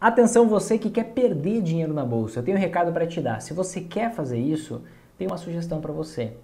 Atenção você que quer perder dinheiro na bolsa. Eu tenho um recado para te dar. Se você quer fazer isso, tenho uma sugestão para você.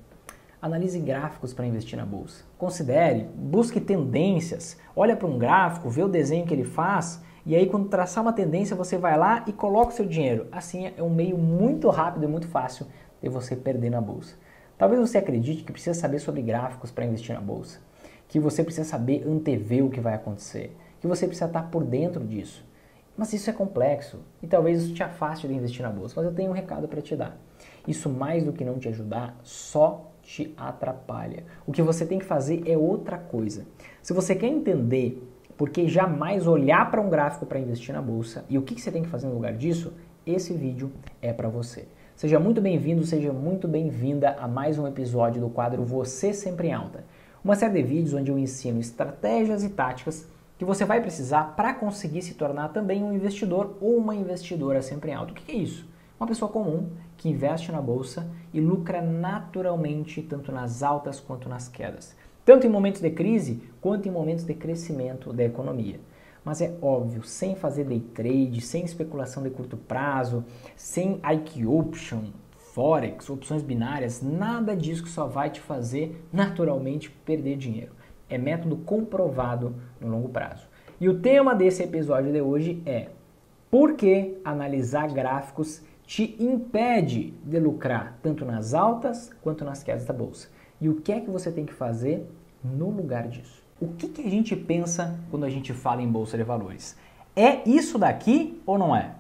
Analise gráficos para investir na bolsa. Considere, busque tendências. Olha para um gráfico, vê o desenho que ele faz e aí quando traçar uma tendência você vai lá e coloca o seu dinheiro. Assim é um meio muito rápido e muito fácil de você perder na bolsa. Talvez você acredite que precisa saber sobre gráficos para investir na bolsa, que você precisa saber antever o que vai acontecer, que você precisa estar por dentro disso. Mas isso é complexo e talvez isso te afaste de investir na bolsa. Mas eu tenho um recado para te dar. Isso mais do que não te ajudar, só te atrapalha. O que você tem que fazer é outra coisa. Se você quer entender por que jamais olhar para um gráfico para investir na bolsa e o que você tem que fazer no lugar disso, esse vídeo é para você. Seja muito bem-vindo, seja muito bem-vinda a mais um episódio do quadro Você Sempre em Alta. Uma série de vídeos onde eu ensino estratégias e táticas que você vai precisar para conseguir se tornar também um investidor ou uma investidora sempre em alto. O que é isso? Uma pessoa comum que investe na bolsa e lucra naturalmente tanto nas altas quanto nas quedas, tanto em momentos de crise quanto em momentos de crescimento da economia. Mas é óbvio, sem fazer day trade, sem especulação de curto prazo, sem IQ option, forex, opções binárias, nada disso que só vai te fazer naturalmente perder dinheiro é método comprovado no longo prazo. E o tema desse episódio de hoje é por que analisar gráficos te impede de lucrar tanto nas altas quanto nas quedas da bolsa. E o que é que você tem que fazer no lugar disso? O que, que a gente pensa quando a gente fala em bolsa de valores? É isso daqui ou não é?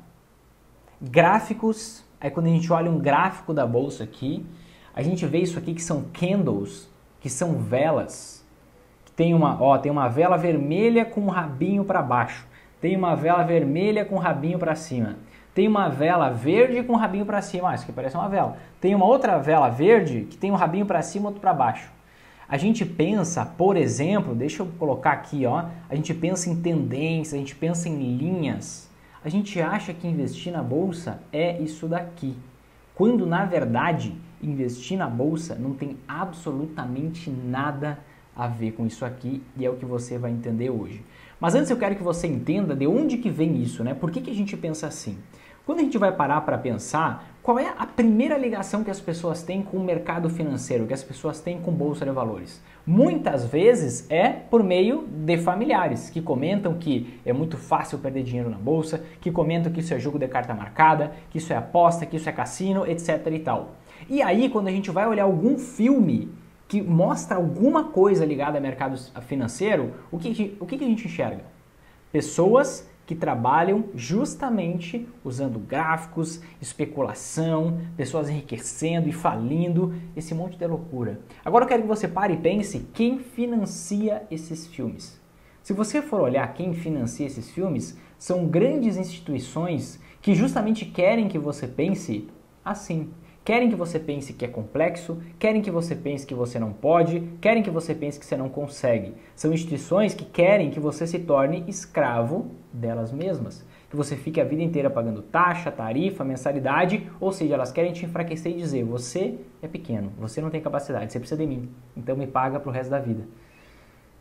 Gráficos, é quando a gente olha um gráfico da bolsa aqui, a gente vê isso aqui que são candles, que são velas, tem uma, ó, tem uma vela vermelha com o rabinho para baixo. Tem uma vela vermelha com o rabinho para cima. Tem uma vela verde com o rabinho para cima. Ah, isso aqui parece uma vela. Tem uma outra vela verde que tem um rabinho para cima e outro para baixo. A gente pensa, por exemplo, deixa eu colocar aqui, ó, a gente pensa em tendências, a gente pensa em linhas. A gente acha que investir na bolsa é isso daqui. Quando na verdade, investir na bolsa não tem absolutamente nada a a ver com isso aqui e é o que você vai entender hoje. Mas antes eu quero que você entenda de onde que vem isso, né? Por que, que a gente pensa assim? Quando a gente vai parar para pensar, qual é a primeira ligação que as pessoas têm com o mercado financeiro, que as pessoas têm com bolsa de valores? Muitas vezes é por meio de familiares que comentam que é muito fácil perder dinheiro na bolsa, que comentam que isso é jogo de carta marcada, que isso é aposta, que isso é cassino, etc e tal. E aí, quando a gente vai olhar algum filme que mostra alguma coisa ligada ao mercado financeiro, o que, o que a gente enxerga? Pessoas que trabalham justamente usando gráficos, especulação, pessoas enriquecendo e falindo, esse monte de loucura. Agora eu quero que você pare e pense quem financia esses filmes. Se você for olhar quem financia esses filmes, são grandes instituições que justamente querem que você pense assim. Querem que você pense que é complexo, querem que você pense que você não pode, querem que você pense que você não consegue. São instituições que querem que você se torne escravo delas mesmas. Que você fique a vida inteira pagando taxa, tarifa, mensalidade, ou seja, elas querem te enfraquecer e dizer: você é pequeno, você não tem capacidade, você precisa de mim, então me paga para o resto da vida.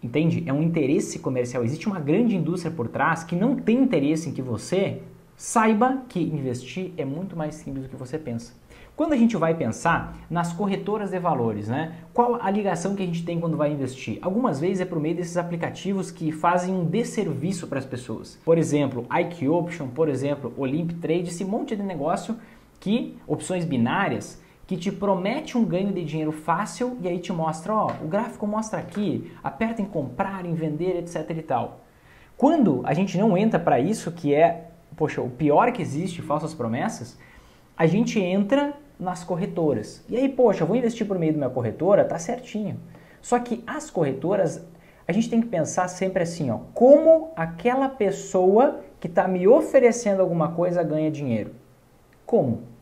Entende? É um interesse comercial. Existe uma grande indústria por trás que não tem interesse em que você saiba que investir é muito mais simples do que você pensa. Quando a gente vai pensar nas corretoras de valores, né? Qual a ligação que a gente tem quando vai investir? Algumas vezes é por meio desses aplicativos que fazem um desserviço para as pessoas. Por exemplo, IQ Option, por exemplo, Olymp Trade, esse monte de negócio que opções binárias que te promete um ganho de dinheiro fácil e aí te mostra, ó, o gráfico mostra aqui, aperta em comprar, em vender, etc e tal. Quando a gente não entra para isso, que é, poxa, o pior que existe, falsas promessas, a gente entra nas corretoras. E aí, poxa, vou investir por meio de uma corretora, tá certinho. Só que as corretoras, a gente tem que pensar sempre assim, ó, como aquela pessoa que está me oferecendo alguma coisa ganha dinheiro. Como?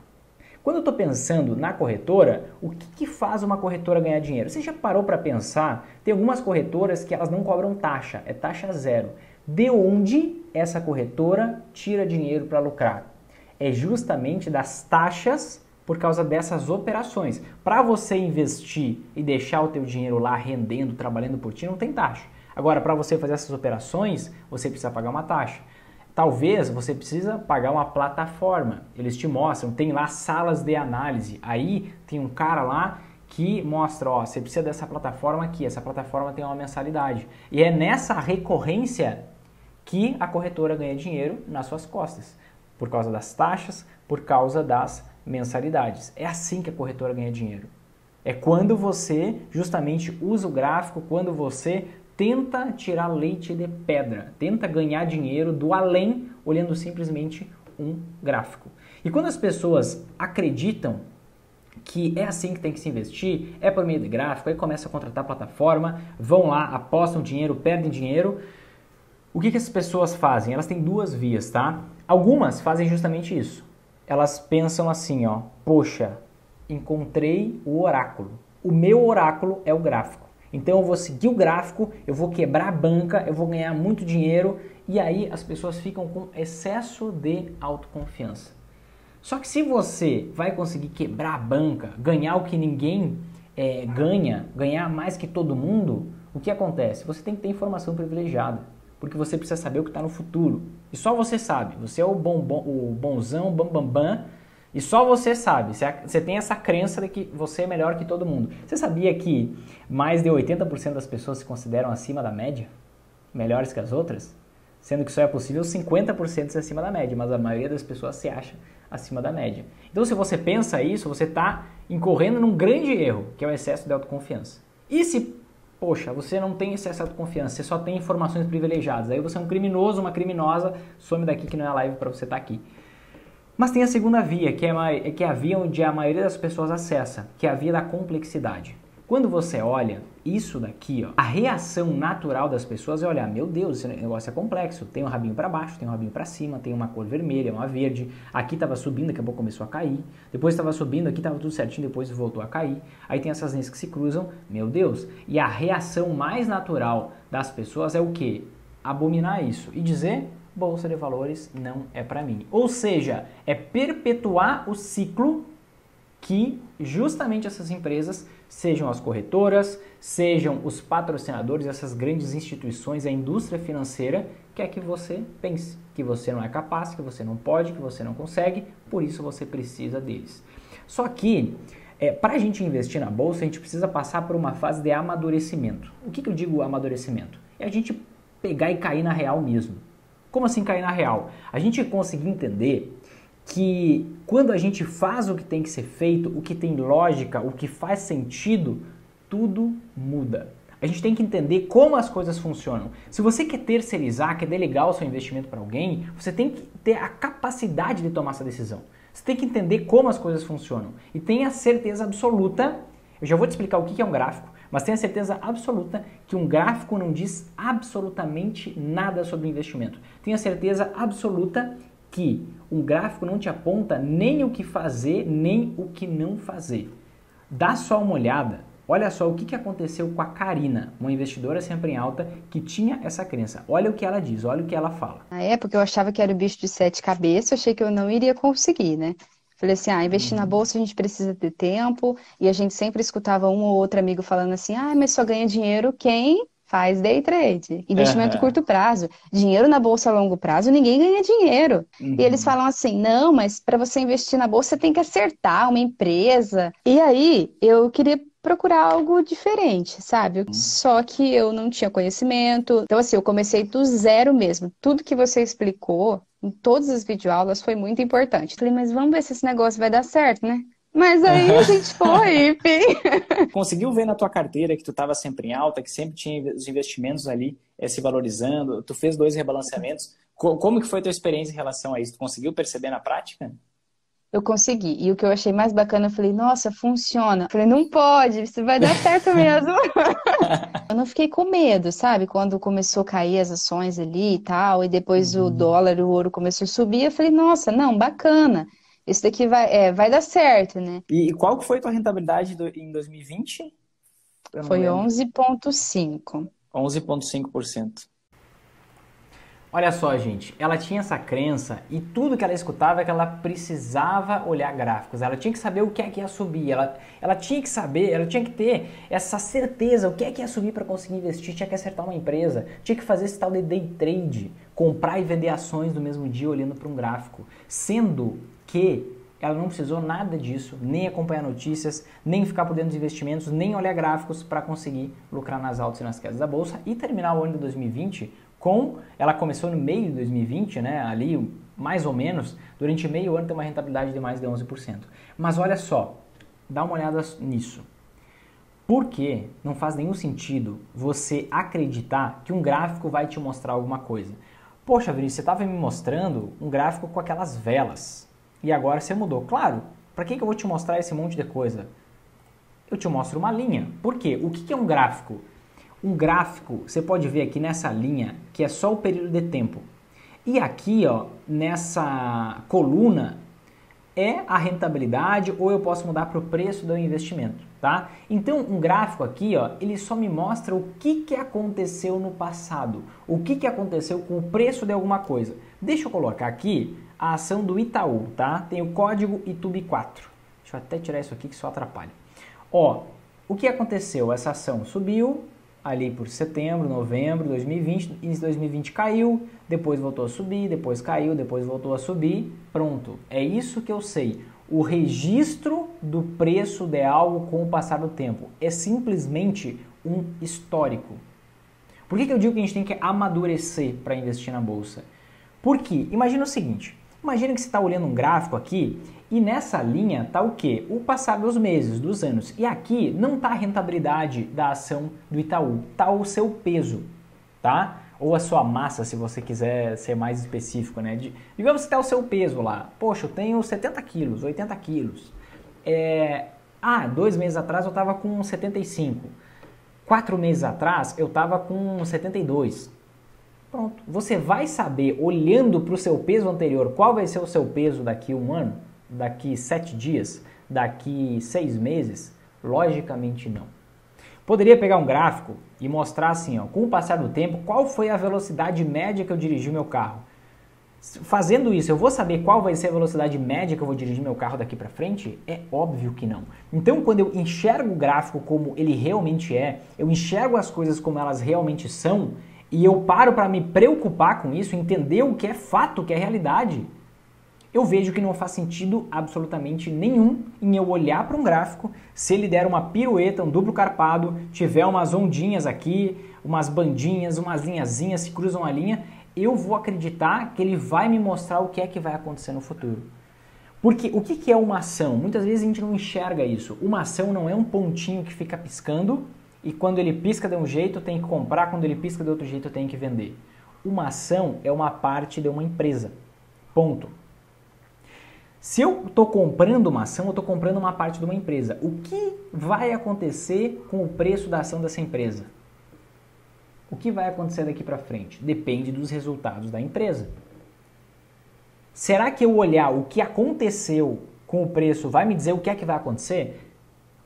Quando eu estou pensando na corretora, o que, que, faz uma corretora ganhar dinheiro? Você já parou para pensar? Tem algumas corretoras que elas não cobram taxa, é taxa zero. De onde essa corretora tira dinheiro para lucrar? É justamente das taxas por causa dessas operações. Para você investir e deixar o teu dinheiro lá rendendo, trabalhando por ti, não tem taxa. Agora, para você fazer essas operações, você precisa pagar uma taxa. Talvez você precisa pagar uma plataforma. Eles te mostram, tem lá salas de análise. Aí tem um cara lá que mostra, ó, você precisa dessa plataforma aqui, essa plataforma tem uma mensalidade. E é nessa recorrência que a corretora ganha dinheiro nas suas costas, por causa das taxas, por causa das mensalidades. É assim que a corretora ganha dinheiro. É quando você justamente usa o gráfico, quando você tenta tirar leite de pedra, tenta ganhar dinheiro do além olhando simplesmente um gráfico. E quando as pessoas acreditam que é assim que tem que se investir, é por meio de gráfico, aí começa a contratar plataforma, vão lá, apostam dinheiro, perdem dinheiro. O que, que essas pessoas fazem? Elas têm duas vias, tá? Algumas fazem justamente isso. Elas pensam assim, ó, poxa, encontrei o oráculo. O meu oráculo é o gráfico. Então eu vou seguir o gráfico, eu vou quebrar a banca, eu vou ganhar muito dinheiro e aí as pessoas ficam com excesso de autoconfiança. Só que se você vai conseguir quebrar a banca, ganhar o que ninguém é, ganha, ganhar mais que todo mundo, o que acontece? Você tem que ter informação privilegiada, porque você precisa saber o que está no futuro. E só você sabe. Você é o, bom, bom, o bonzão, bambambam, bam, bam, e só você sabe, você tem essa crença de que você é melhor que todo mundo. Você sabia que mais de 80% das pessoas se consideram acima da média? Melhores que as outras? Sendo que só é possível 50% ser acima da média, mas a maioria das pessoas se acha acima da média. Então, se você pensa isso, você está incorrendo num grande erro, que é o excesso de autoconfiança. E se, poxa, você não tem excesso de autoconfiança, você só tem informações privilegiadas, aí você é um criminoso, uma criminosa, some daqui que não é live para você estar tá aqui. Mas tem a segunda via, que é, que é a via onde a maioria das pessoas acessa, que é a via da complexidade. Quando você olha isso daqui, ó, a reação natural das pessoas é olhar, meu Deus, esse negócio é complexo. Tem um rabinho para baixo, tem um rabinho para cima, tem uma cor vermelha, uma verde. Aqui estava subindo, daqui a pouco começou a cair. Depois estava subindo, aqui estava tudo certinho, depois voltou a cair. Aí tem essas linhas que se cruzam, meu Deus. E a reação mais natural das pessoas é o que? Abominar isso e dizer, bolsa de valores não é para mim. Ou seja, é perpetuar o ciclo que justamente essas empresas, sejam as corretoras, sejam os patrocinadores, essas grandes instituições, a indústria financeira, quer que você pense que você não é capaz, que você não pode, que você não consegue, por isso você precisa deles. Só que, é, para a gente investir na bolsa, a gente precisa passar por uma fase de amadurecimento. O que, que eu digo amadurecimento? É a gente pegar e cair na real mesmo. Como assim cair na real? A gente conseguir entender que quando a gente faz o que tem que ser feito, o que tem lógica, o que faz sentido, tudo muda. A gente tem que entender como as coisas funcionam. Se você quer terceirizar, quer delegar o seu investimento para alguém, você tem que ter a capacidade de tomar essa decisão. Você tem que entender como as coisas funcionam. E tenha certeza absoluta, eu já vou te explicar o que é um gráfico, mas tenha certeza absoluta que um gráfico não diz absolutamente nada sobre investimento. Tenha certeza absoluta que um gráfico não te aponta nem o que fazer, nem o que não fazer. Dá só uma olhada. Olha só o que aconteceu com a Karina, uma investidora sempre em alta que tinha essa crença. Olha o que ela diz, olha o que ela fala. Na época eu achava que era o bicho de sete cabeças, achei que eu não iria conseguir, né? Falei assim, ah, investir na uhum. bolsa a gente precisa ter tempo, e a gente sempre escutava um ou outro amigo falando assim, ah, mas só ganha dinheiro quem faz day trade, investimento uhum. curto prazo, dinheiro na bolsa a longo prazo, ninguém ganha dinheiro. Uhum. E eles falam assim, não, mas para você investir na bolsa você tem que acertar uma empresa. E aí eu queria procurar algo diferente, sabe? Uhum. Só que eu não tinha conhecimento. Então, assim, eu comecei do zero mesmo. Tudo que você explicou em todas as videoaulas foi muito importante. Falei, mas vamos ver se esse negócio vai dar certo, né? Mas aí a gente foi, enfim. Conseguiu ver na tua carteira que tu estava sempre em alta, que sempre tinha os investimentos ali é, se valorizando, tu fez dois rebalanceamentos. Como que foi a tua experiência em relação a isso? Tu conseguiu perceber na prática? Eu consegui. E o que eu achei mais bacana, eu falei, nossa, funciona. Eu falei, não pode, isso vai dar certo mesmo. eu não fiquei com medo, sabe? Quando começou a cair as ações ali e tal, e depois uhum. o dólar e o ouro começou a subir, eu falei, nossa, não, bacana. Isso daqui vai, é, vai dar certo, né? E qual que foi a tua rentabilidade do, em 2020? Foi 11,5%. 11,5%. Olha só, gente, ela tinha essa crença e tudo que ela escutava é que ela precisava olhar gráficos, ela tinha que saber o que é que ia subir, ela, ela tinha que saber, ela tinha que ter essa certeza, o que é que ia subir para conseguir investir, tinha que acertar uma empresa, tinha que fazer esse tal de day trade, comprar e vender ações no mesmo dia olhando para um gráfico, sendo que ela não precisou nada disso, nem acompanhar notícias, nem ficar por dentro dos investimentos, nem olhar gráficos para conseguir lucrar nas altas e nas quedas da bolsa e terminar o ano de 2020 com, ela começou no meio de 2020, né, ali mais ou menos, durante meio ano tem uma rentabilidade de mais de 11%. Mas olha só, dá uma olhada nisso. Por que não faz nenhum sentido você acreditar que um gráfico vai te mostrar alguma coisa? Poxa, Vinícius, você estava me mostrando um gráfico com aquelas velas e agora você mudou. Claro, para que, que eu vou te mostrar esse monte de coisa? Eu te mostro uma linha. Por quê? O que, que é um gráfico? Um gráfico, você pode ver aqui nessa linha, que é só o período de tempo. E aqui, ó, nessa coluna, é a rentabilidade ou eu posso mudar para o preço do investimento, tá? Então, um gráfico aqui, ó, ele só me mostra o que, que aconteceu no passado, o que, que aconteceu com o preço de alguma coisa. Deixa eu colocar aqui a ação do Itaú, tá? Tem o código ITUB4. Deixa eu até tirar isso aqui que só atrapalha. Ó, o que aconteceu? Essa ação subiu, ali por setembro, novembro de 2020, início de 2020 caiu, depois voltou a subir, depois caiu, depois voltou a subir, pronto. É isso que eu sei. O registro do preço de algo com o passar do tempo é simplesmente um histórico. Por que, que eu digo que a gente tem que amadurecer para investir na bolsa? Porque, imagina o seguinte, imagina que você está olhando um gráfico aqui e nessa linha está o que? O passar dos meses, dos anos. E aqui não está a rentabilidade da ação do Itaú, está o seu peso, tá? Ou a sua massa, se você quiser ser mais específico, né? De, digamos que está o seu peso lá. Poxa, eu tenho 70 quilos, 80 quilos. É... Ah, dois meses atrás eu estava com 75. Quatro meses atrás eu estava com 72. Pronto. Você vai saber, olhando para o seu peso anterior, qual vai ser o seu peso daqui um ano? daqui sete dias, daqui seis meses? Logicamente não. Poderia pegar um gráfico e mostrar assim, ó, com o passar do tempo, qual foi a velocidade média que eu dirigi o meu carro. Fazendo isso, eu vou saber qual vai ser a velocidade média que eu vou dirigir meu carro daqui para frente? É óbvio que não. Então, quando eu enxergo o gráfico como ele realmente é, eu enxergo as coisas como elas realmente são, e eu paro para me preocupar com isso, entender o que é fato, o que é realidade, eu vejo que não faz sentido absolutamente nenhum em eu olhar para um gráfico, se ele der uma pirueta, um duplo carpado, tiver umas ondinhas aqui, umas bandinhas, umas linhazinhas se cruzam a linha, eu vou acreditar que ele vai me mostrar o que é que vai acontecer no futuro. Porque o que é uma ação? Muitas vezes a gente não enxerga isso. Uma ação não é um pontinho que fica piscando e quando ele pisca de um jeito eu tenho que comprar, quando ele pisca de outro jeito eu tenho que vender. Uma ação é uma parte de uma empresa. Ponto. Se eu estou comprando uma ação, eu estou comprando uma parte de uma empresa. O que vai acontecer com o preço da ação dessa empresa? O que vai acontecer daqui para frente? Depende dos resultados da empresa. Será que eu olhar o que aconteceu com o preço vai me dizer o que é que vai acontecer?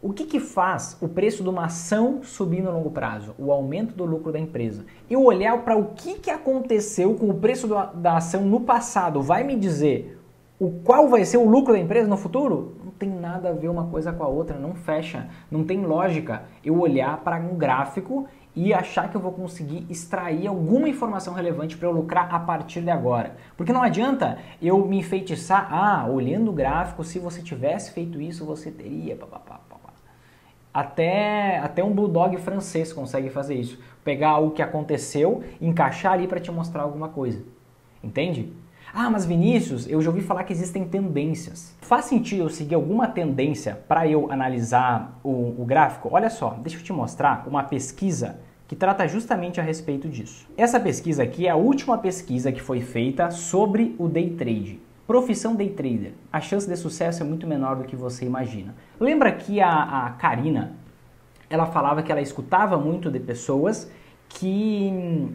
O que, que faz o preço de uma ação subir no longo prazo? O aumento do lucro da empresa. Eu olhar para o que, que aconteceu com o preço da ação no passado vai me dizer o qual vai ser o lucro da empresa no futuro? Não tem nada a ver uma coisa com a outra, não fecha, não tem lógica eu olhar para um gráfico e achar que eu vou conseguir extrair alguma informação relevante para eu lucrar a partir de agora. Porque não adianta eu me enfeitiçar, ah, olhando o gráfico, se você tivesse feito isso, você teria. Até, até um bulldog francês consegue fazer isso. Pegar o que aconteceu, encaixar ali para te mostrar alguma coisa. Entende? Ah, mas Vinícius, eu já ouvi falar que existem tendências. Faz sentido eu seguir alguma tendência para eu analisar o, o gráfico? Olha só, deixa eu te mostrar uma pesquisa que trata justamente a respeito disso. Essa pesquisa aqui é a última pesquisa que foi feita sobre o day trade. Profissão day trader. A chance de sucesso é muito menor do que você imagina. Lembra que a, a Karina, ela falava que ela escutava muito de pessoas que,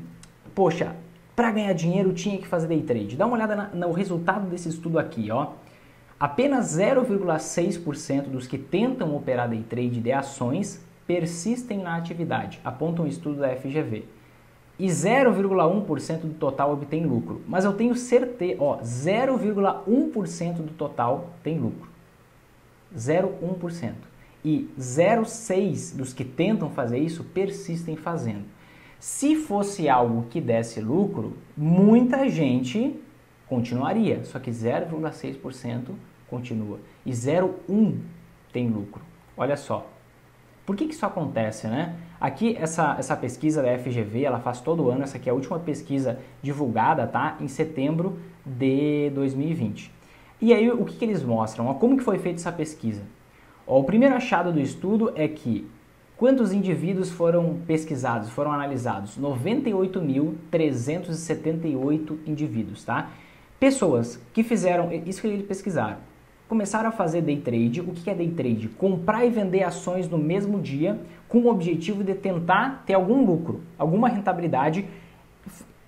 poxa, para ganhar dinheiro tinha que fazer day trade. Dá uma olhada na, no resultado desse estudo aqui, ó. Apenas 0,6% dos que tentam operar day trade de ações persistem na atividade, aponta um estudo da FGV. E 0,1% do total obtém lucro. Mas eu tenho certeza, ó, 0,1% do total tem lucro. 0,1%. E 0,6% dos que tentam fazer isso persistem fazendo. Se fosse algo que desse lucro, muita gente continuaria, só que 0,6% continua e 0,1% tem lucro. Olha só. Por que, que isso acontece, né? Aqui, essa, essa pesquisa da FGV, ela faz todo ano, essa aqui é a última pesquisa divulgada, tá? Em setembro de 2020. E aí, o que, que eles mostram? Como que foi feita essa pesquisa? Ó, o primeiro achado do estudo é que quantos indivíduos foram pesquisados, foram analisados? 98.378 indivíduos, tá? Pessoas que fizeram, isso que eles pesquisaram, começaram a fazer day trade. O que é day trade? Comprar e vender ações no mesmo dia com o objetivo de tentar ter algum lucro, alguma rentabilidade,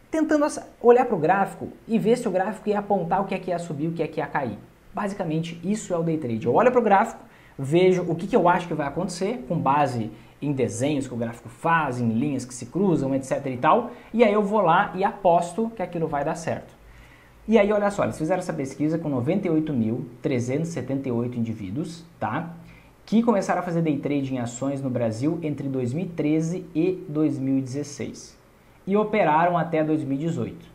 tentando olhar para o gráfico e ver se o gráfico ia apontar o que é que ia subir, o que é que ia cair. Basicamente, isso é o day trade. Eu olho para o gráfico, vejo o que, que eu acho que vai acontecer com base em desenhos que o gráfico faz, em linhas que se cruzam, etc e tal, e aí eu vou lá e aposto que aquilo vai dar certo. E aí, olha só, eles fizeram essa pesquisa com 98.378 indivíduos, tá? Que começaram a fazer day trade em ações no Brasil entre 2013 e 2016 e operaram até 2018.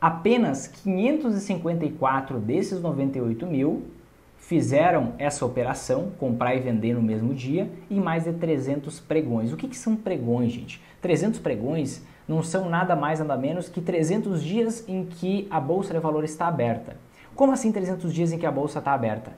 Apenas 554 desses 98 mil fizeram essa operação, comprar e vender no mesmo dia, e mais de 300 pregões. O que, que são pregões, gente? 300 pregões não são nada mais nada menos que 300 dias em que a bolsa de valores está aberta. Como assim 300 dias em que a bolsa está aberta?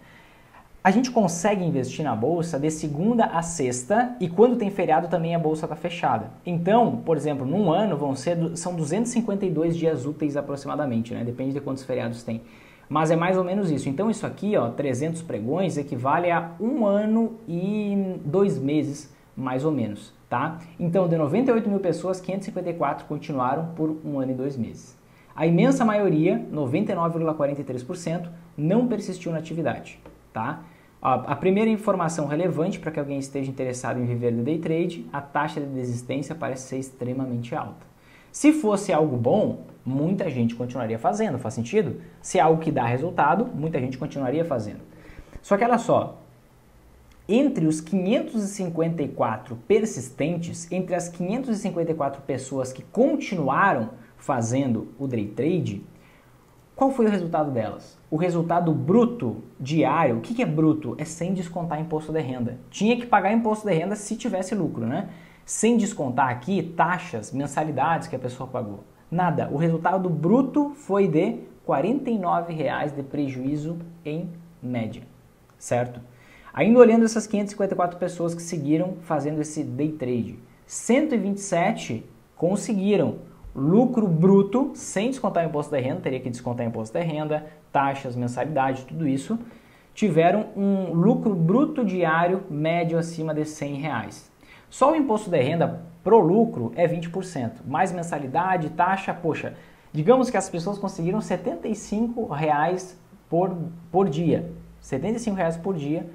A gente consegue investir na bolsa de segunda a sexta e quando tem feriado também a bolsa está fechada. Então, por exemplo, num ano vão ser são 252 dias úteis aproximadamente, né? Depende de quantos feriados tem. Mas é mais ou menos isso. Então isso aqui, ó, 300 pregões equivale a um ano e dois meses, mais ou menos tá? Então, de 98 mil pessoas, 554 continuaram por um ano e dois meses. A imensa maioria, 99,43%, não persistiu na atividade, tá? A primeira informação relevante para que alguém esteja interessado em viver de day trade, a taxa de desistência parece ser extremamente alta. Se fosse algo bom, muita gente continuaria fazendo, faz sentido? Se é algo que dá resultado, muita gente continuaria fazendo. Só que olha só, entre os 554 persistentes, entre as 554 pessoas que continuaram fazendo o day trade, qual foi o resultado delas? O resultado bruto diário, o que é bruto? É sem descontar imposto de renda. Tinha que pagar imposto de renda se tivesse lucro, né? Sem descontar aqui taxas, mensalidades que a pessoa pagou. Nada. O resultado bruto foi de 49 reais de prejuízo em média, certo? Ainda olhando essas 554 pessoas que seguiram fazendo esse day trade, 127 conseguiram lucro bruto sem descontar imposto da renda, teria que descontar imposto da renda, taxas, mensalidade, tudo isso, tiveram um lucro bruto diário médio acima de 100 reais. Só o imposto da renda pro lucro é 20%, mais mensalidade, taxa, poxa, digamos que as pessoas conseguiram 75 reais por, por dia, 75 reais por dia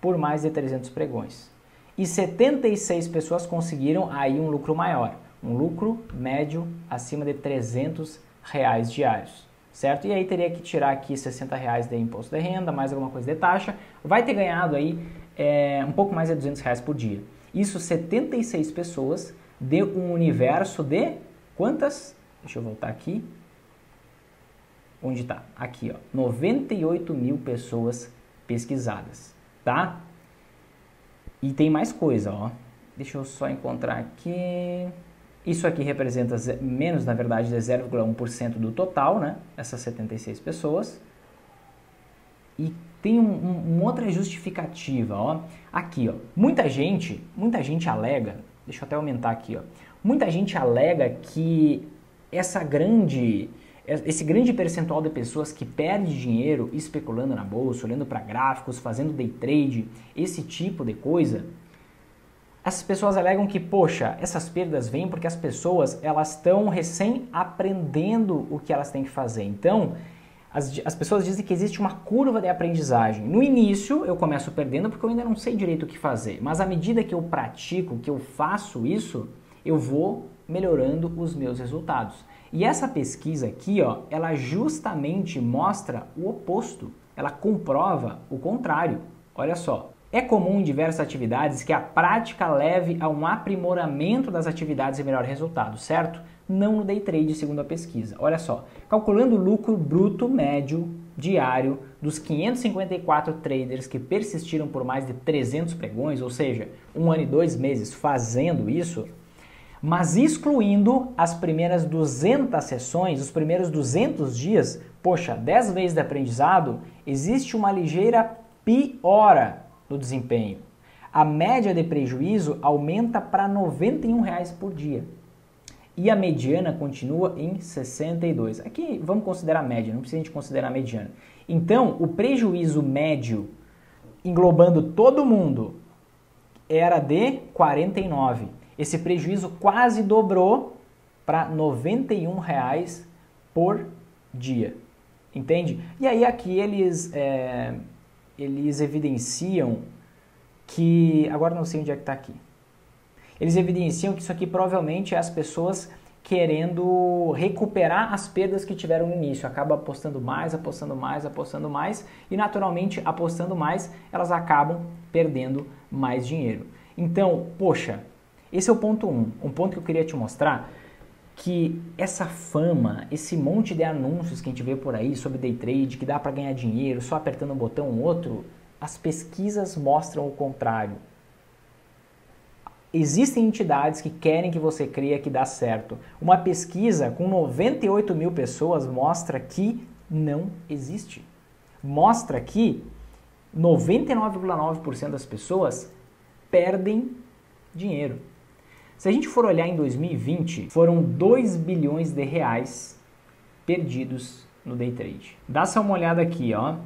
por mais de 300 pregões. E 76 pessoas conseguiram aí um lucro maior, um lucro médio acima de 300 reais diários, certo? E aí teria que tirar aqui 60 reais de imposto de renda, mais alguma coisa de taxa, vai ter ganhado aí é, um pouco mais de 200 reais por dia. Isso 76 pessoas de um universo de quantas? Deixa eu voltar aqui. Onde está? Aqui, ó. 98 mil pessoas pesquisadas tá? E tem mais coisa, ó. Deixa eu só encontrar aqui. Isso aqui representa menos, na verdade, de 0,1% do total, né? Essas 76 pessoas. E tem um, um, outra justificativa, ó. Aqui, ó. Muita gente, muita gente alega, deixa eu até aumentar aqui, ó. Muita gente alega que essa grande esse grande percentual de pessoas que perde dinheiro especulando na bolsa, olhando para gráficos, fazendo day trade, esse tipo de coisa, essas pessoas alegam que, poxa, essas perdas vêm porque as pessoas elas estão recém aprendendo o que elas têm que fazer. Então, as, as pessoas dizem que existe uma curva de aprendizagem. No início, eu começo perdendo porque eu ainda não sei direito o que fazer. Mas à medida que eu pratico, que eu faço isso, eu vou melhorando os meus resultados. E essa pesquisa aqui, ó, ela justamente mostra o oposto. Ela comprova o contrário. Olha só. É comum em diversas atividades que a prática leve a um aprimoramento das atividades e melhor resultado, certo? Não no day trade, segundo a pesquisa. Olha só, calculando o lucro bruto médio diário dos 554 traders que persistiram por mais de 300 pregões, ou seja, um ano e dois meses fazendo isso, mas excluindo as primeiras 200 sessões, os primeiros 200 dias, poxa, 10 vezes de aprendizado, existe uma ligeira piora no desempenho. A média de prejuízo aumenta para 91 reais por dia. E a mediana continua em 62. Aqui vamos considerar a média, não precisa a gente considerar a mediana. Então, o prejuízo médio, englobando todo mundo, era de 49. Esse prejuízo quase dobrou para 91 reais por dia. Entende? E aí aqui eles, é, eles evidenciam que. Agora não sei onde é que está aqui. Eles evidenciam que isso aqui provavelmente é as pessoas querendo recuperar as perdas que tiveram no início. Acaba apostando mais, apostando mais, apostando mais e naturalmente apostando mais, elas acabam perdendo mais dinheiro. Então, poxa, esse é o ponto 1. Um. um ponto que eu queria te mostrar que essa fama, esse monte de anúncios que a gente vê por aí sobre day trade, que dá para ganhar dinheiro só apertando um botão ou outro, as pesquisas mostram o contrário. Existem entidades que querem que você creia que dá certo. Uma pesquisa com 98 mil pessoas mostra que não existe. Mostra que 99,9% das pessoas perdem dinheiro. Se a gente for olhar em 2020, foram 2 bilhões de reais perdidos no day trade. Dá só uma olhada aqui, ó.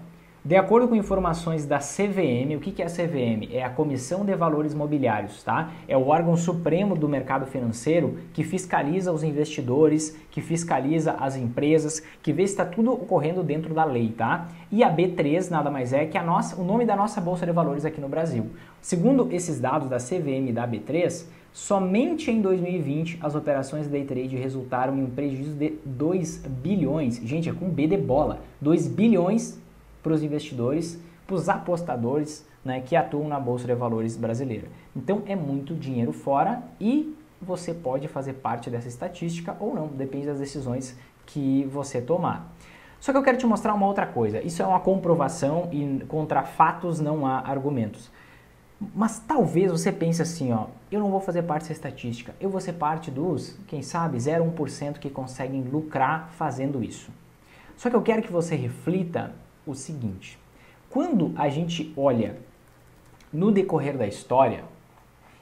De acordo com informações da CVM, o que é a CVM? É a Comissão de Valores Mobiliários, tá? É o órgão supremo do mercado financeiro que fiscaliza os investidores, que fiscaliza as empresas, que vê se está tudo ocorrendo dentro da lei, tá? E a B3 nada mais é que a nossa, o nome da nossa bolsa de valores aqui no Brasil. Segundo esses dados da CVM e da B3, somente em 2020 as operações de day trade resultaram em um prejuízo de 2 bilhões. Gente, é com B de bola. 2 bilhões para os investidores, para os apostadores né, que atuam na Bolsa de Valores brasileira. Então é muito dinheiro fora e você pode fazer parte dessa estatística ou não, depende das decisões que você tomar. Só que eu quero te mostrar uma outra coisa. Isso é uma comprovação e contra fatos não há argumentos. Mas talvez você pense assim, ó, eu não vou fazer parte dessa estatística. Eu vou ser parte dos, quem sabe, 0,1% que conseguem lucrar fazendo isso. Só que eu quero que você reflita o seguinte: quando a gente olha no decorrer da história,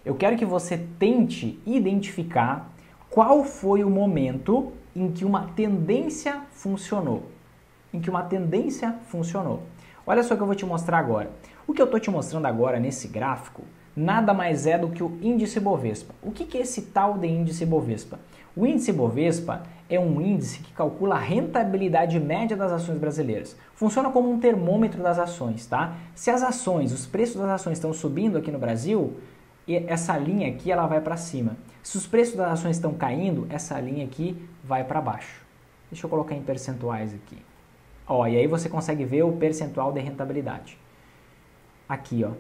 eu quero que você tente identificar qual foi o momento em que uma tendência funcionou. Em que uma tendência funcionou. Olha só o que eu vou te mostrar agora. O que eu estou te mostrando agora nesse gráfico nada mais é do que o índice Bovespa. O que é esse tal de índice Bovespa? O índice Bovespa é um índice que calcula a rentabilidade média das ações brasileiras. Funciona como um termômetro das ações, tá? Se as ações, os preços das ações estão subindo aqui no Brasil, essa linha aqui ela vai para cima. Se os preços das ações estão caindo, essa linha aqui vai para baixo. Deixa eu colocar em percentuais aqui. Ó, e aí você consegue ver o percentual de rentabilidade. Aqui, ó,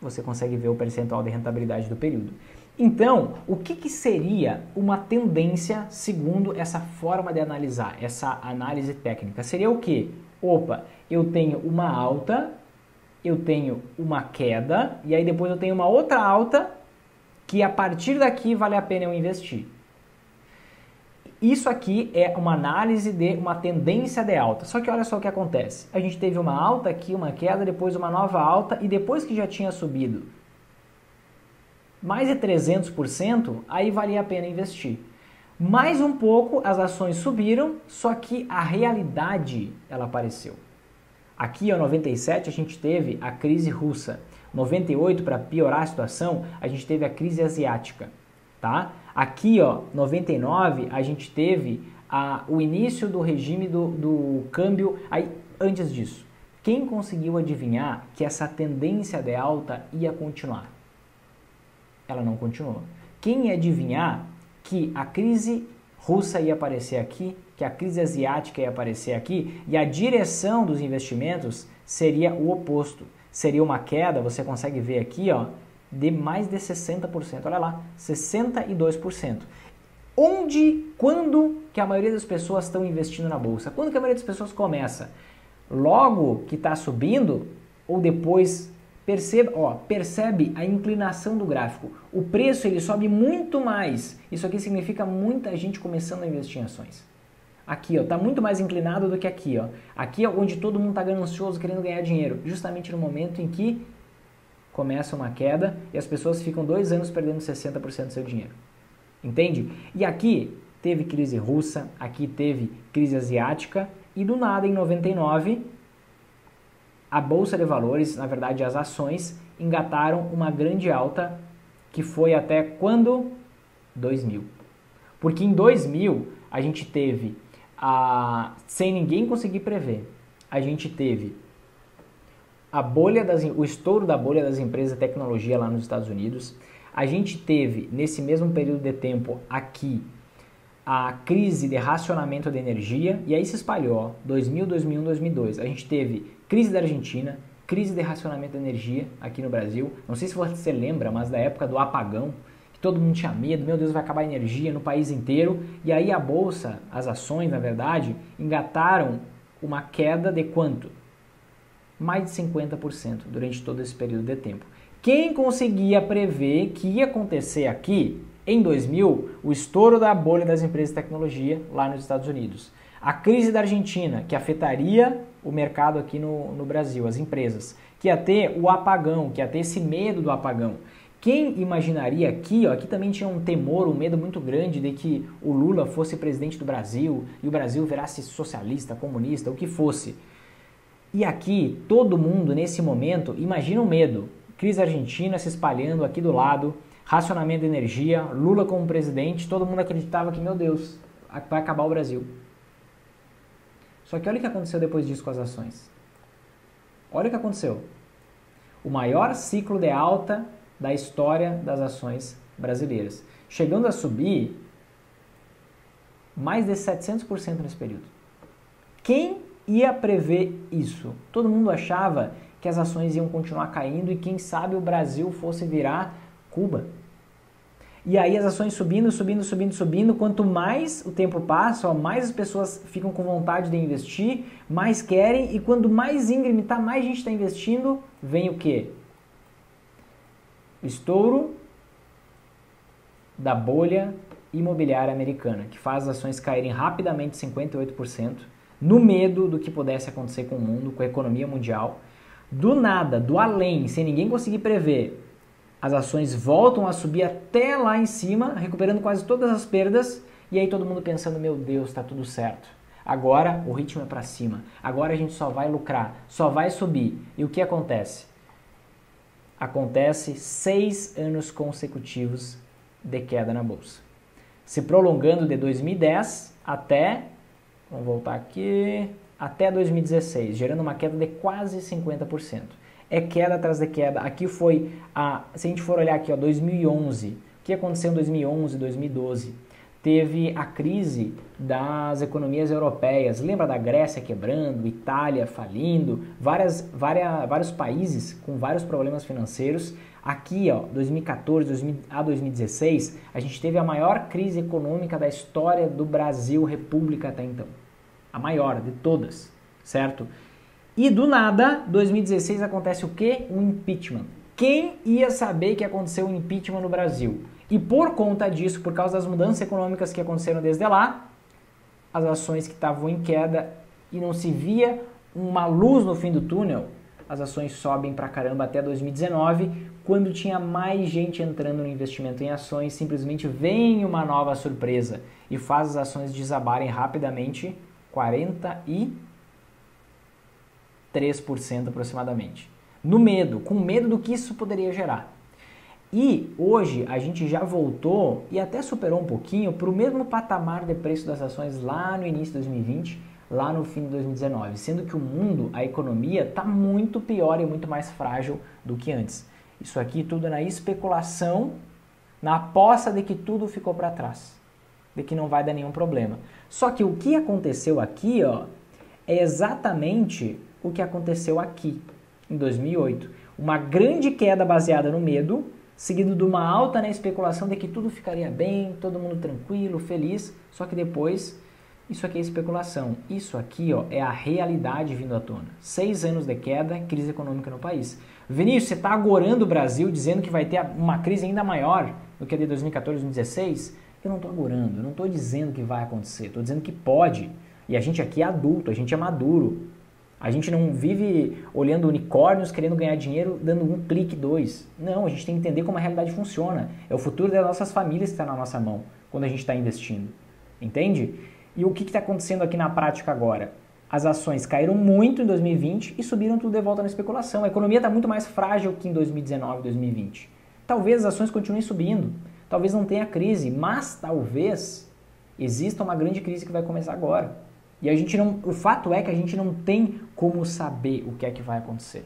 você consegue ver o percentual de rentabilidade do período. Então, o que, que, seria uma tendência segundo essa forma de analisar, essa análise técnica? Seria o que? Opa, eu tenho uma alta, eu tenho uma queda, e aí depois eu tenho uma outra alta, que a partir daqui vale a pena eu investir. Isso aqui é uma análise de uma tendência de alta. Só que olha só o que acontece. A gente teve uma alta aqui, uma queda, depois uma nova alta, e depois que já tinha subido mais de 300%, aí valia a pena investir. Mais um pouco as ações subiram, só que a realidade ela apareceu. Aqui, em 97, a gente teve a crise russa. 98, para piorar a situação, a gente teve a crise asiática. Tá? Aqui, ó, 99, a gente teve a, o início do regime do, do câmbio. Aí, antes disso, quem conseguiu adivinhar que essa tendência de alta ia continuar? ela não continuou. Quem adivinhar que a crise russa ia aparecer aqui, que a crise asiática ia aparecer aqui e a direção dos investimentos seria o oposto. Seria uma queda, você consegue ver aqui, ó, de mais de 60%. Olha lá, 62%. Onde, quando que a maioria das pessoas estão investindo na bolsa? Quando que a maioria das pessoas começa? Logo que está subindo ou depois Perceba, ó, percebe a inclinação do gráfico. O preço ele sobe muito mais. Isso aqui significa muita gente começando a investir em ações. Aqui, ó, tá muito mais inclinado do que aqui, ó. Aqui é onde todo mundo está ganancioso, querendo ganhar dinheiro, justamente no momento em que começa uma queda e as pessoas ficam dois anos perdendo 60% do seu dinheiro. Entende? E aqui teve crise russa, aqui teve crise asiática e do nada em 99 a bolsa de valores, na verdade as ações, engataram uma grande alta que foi até quando? 2000. Porque em 2000 a gente teve, a, sem ninguém conseguir prever, a gente teve a bolha das, o estouro da bolha das empresas de tecnologia lá nos Estados Unidos. A gente teve, nesse mesmo período de tempo aqui, a crise de racionamento de energia, e aí se espalhou, ó, 2000, 2001, 2002. A gente teve crise da Argentina, crise de racionamento de energia aqui no Brasil. Não sei se você lembra, mas da época do apagão, que todo mundo tinha medo, meu Deus, vai acabar a energia no país inteiro. E aí a bolsa, as ações, na verdade, engataram uma queda de quanto? Mais de 50% durante todo esse período de tempo. Quem conseguia prever que ia acontecer aqui em 2000 o estouro da bolha das empresas de tecnologia lá nos Estados Unidos? A crise da Argentina, que afetaria o mercado aqui no, no Brasil, as empresas, que ia ter o apagão, que ia ter esse medo do apagão. Quem imaginaria aqui, ó, aqui também tinha um temor, um medo muito grande de que o Lula fosse presidente do Brasil e o Brasil virasse socialista, comunista, o que fosse. E aqui, todo mundo nesse momento, imagina o medo. Crise argentina se espalhando aqui do lado, racionamento de energia, Lula como presidente, todo mundo acreditava que, meu Deus, vai acabar o Brasil. Só que olha o que aconteceu depois disso com as ações. Olha o que aconteceu. O maior ciclo de alta da história das ações brasileiras. Chegando a subir mais de 700% nesse período. Quem ia prever isso? Todo mundo achava que as ações iam continuar caindo e quem sabe o Brasil fosse virar Cuba. E aí as ações subindo, subindo, subindo, subindo. Quanto mais o tempo passa, ó, mais as pessoas ficam com vontade de investir, mais querem. E quando mais íngreme está, mais gente está investindo, vem o quê? Estouro da bolha imobiliária americana, que faz as ações caírem rapidamente 58%, no medo do que pudesse acontecer com o mundo, com a economia mundial. Do nada, do além, sem ninguém conseguir prever, as ações voltam a subir até lá em cima, recuperando quase todas as perdas, e aí todo mundo pensando, meu Deus, está tudo certo. Agora o ritmo é para cima. Agora a gente só vai lucrar, só vai subir. E o que acontece? Acontece seis anos consecutivos de queda na bolsa, se prolongando de 2010 até, vamos voltar aqui, até 2016, gerando uma queda de quase 50% é queda atrás de queda. Aqui foi, a, se a gente for olhar aqui, ó, 2011, o que aconteceu em 2011, 2012? Teve a crise das economias europeias. Lembra da Grécia quebrando, Itália falindo, várias, várias, vários países com vários problemas financeiros. Aqui, ó, 2014 2000, a 2016, a gente teve a maior crise econômica da história do Brasil República até então. A maior de todas, certo? E do nada, 2016 acontece o quê? Um impeachment. Quem ia saber que aconteceu um impeachment no Brasil? E por conta disso, por causa das mudanças econômicas que aconteceram desde lá, as ações que estavam em queda e não se via uma luz no fim do túnel, as ações sobem pra caramba até 2019, quando tinha mais gente entrando no investimento em ações, simplesmente vem uma nova surpresa e faz as ações desabarem rapidamente 40 e 3% aproximadamente. No medo, com medo do que isso poderia gerar. E hoje a gente já voltou e até superou um pouquinho para o mesmo patamar de preço das ações lá no início de 2020, lá no fim de 2019, sendo que o mundo, a economia, está muito pior e muito mais frágil do que antes. Isso aqui tudo na especulação, na aposta de que tudo ficou para trás. de que não vai dar nenhum problema. Só que o que aconteceu aqui, ó, é exatamente o que aconteceu aqui em 2008. Uma grande queda baseada no medo, seguido de uma alta na especulação de que tudo ficaria bem, todo mundo tranquilo, feliz, só que depois isso aqui é especulação. Isso aqui ó, é a realidade vindo à tona. Seis anos de queda, crise econômica no país. Vinícius, você está agorando o Brasil dizendo que vai ter uma crise ainda maior do que a de 2014, 2016? Eu não estou agorando, eu não estou dizendo que vai acontecer, estou dizendo que pode. E a gente aqui é adulto, a gente é maduro. A gente não vive olhando unicórnios, querendo ganhar dinheiro, dando um clique, dois. Não, a gente tem que entender como a realidade funciona. É o futuro das nossas famílias que está na nossa mão quando a gente está investindo. Entende? E o que está acontecendo aqui na prática agora? As ações caíram muito em 2020 e subiram tudo de volta na especulação. A economia está muito mais frágil que em 2019 2020. Talvez as ações continuem subindo, talvez não tenha crise, mas talvez exista uma grande crise que vai começar agora. E a gente não, o fato é que a gente não tem como saber o que é que vai acontecer.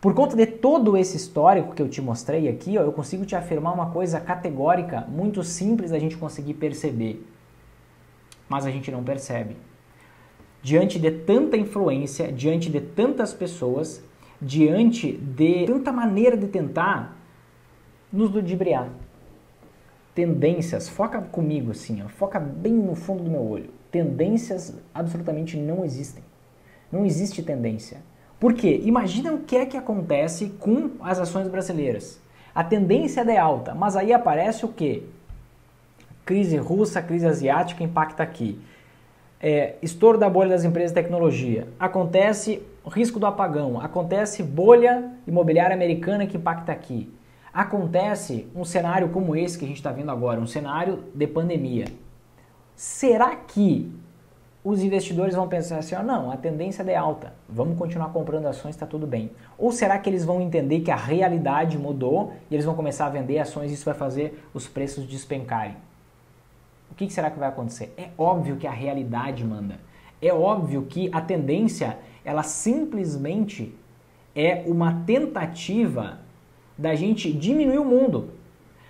Por conta de todo esse histórico que eu te mostrei aqui, ó, eu consigo te afirmar uma coisa categórica, muito simples da gente conseguir perceber mas a gente não percebe. Diante de tanta influência, diante de tantas pessoas, diante de tanta maneira de tentar nos ludibriar. Tendências, foca comigo assim, ó, foca bem no fundo do meu olho. Tendências absolutamente não existem. Não existe tendência. Por quê? Imagina o que é que acontece com as ações brasileiras. A tendência é alta, mas aí aparece o quê? Crise russa, crise asiática impacta aqui. É, estouro da bolha das empresas de tecnologia. Acontece risco do apagão. Acontece bolha imobiliária americana que impacta aqui. Acontece um cenário como esse que a gente está vendo agora, um cenário de pandemia. Será que os investidores vão pensar assim, oh, não, a tendência é alta, vamos continuar comprando ações, está tudo bem. Ou será que eles vão entender que a realidade mudou e eles vão começar a vender ações e isso vai fazer os preços despencarem? O que será que vai acontecer? É óbvio que a realidade manda. É óbvio que a tendência, ela simplesmente é uma tentativa da gente diminuir o mundo.